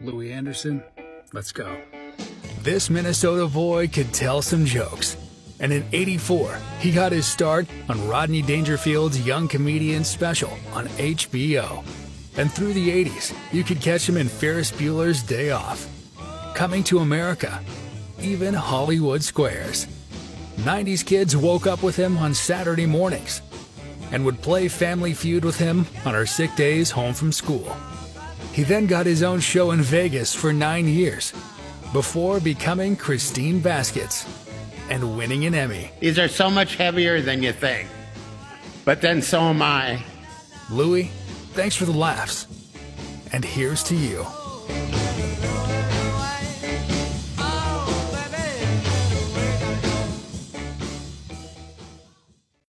Louie Anderson, let's go. This Minnesota boy could tell some jokes. And in 84, he got his start on Rodney Dangerfield's Young Comedian special on HBO. And through the 80s, you could catch him in Ferris Bueller's Day Off. Coming to America, even Hollywood Squares. 90s kids woke up with him on Saturday mornings and would play Family Feud with him on our sick days home from school. He then got his own show in Vegas for nine years before becoming Christine Baskets and winning an Emmy. These are so much heavier than you think. But then so am I. Louie, thanks for the laughs. And here's to you.